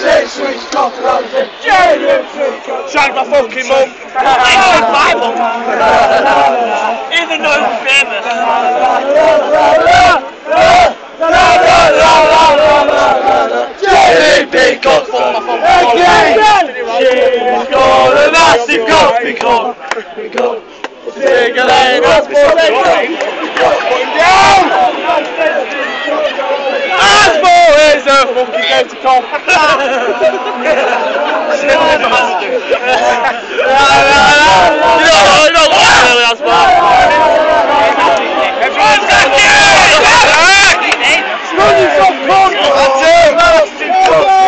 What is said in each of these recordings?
Six weeks confidence. Shag my fucking mum. Shag my mum. Even though I'm famous. JDP cup again. She's got a massive. Take a lane, that's for down. Fucking go to call. You know, you know what really Asbo. Everyone's got Running some fun. That's it. Massive coffee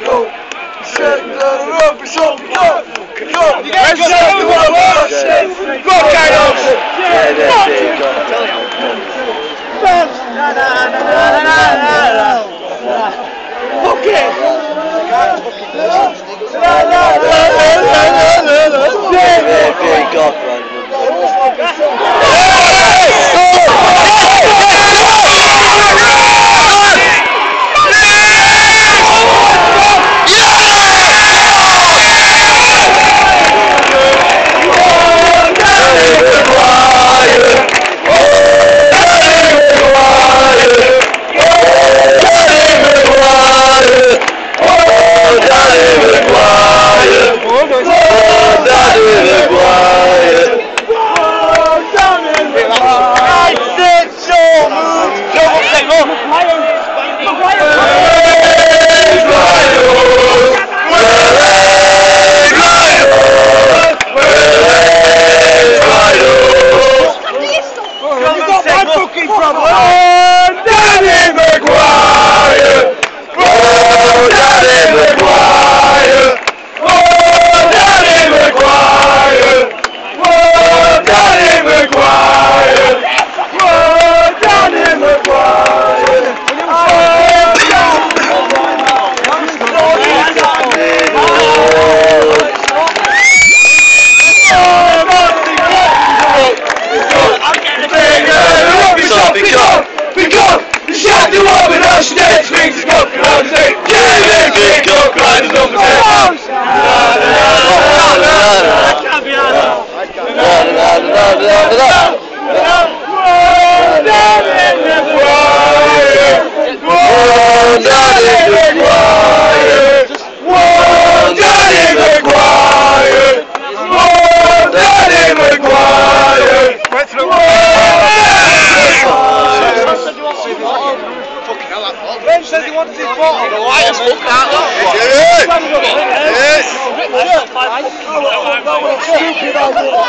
cup. Sitting on the rubber shop. Cup. Cup. Let's go to fucking because the shot do all with us now. Ben says he wants his ball. The is fuck that up? Yes! Stupid idea!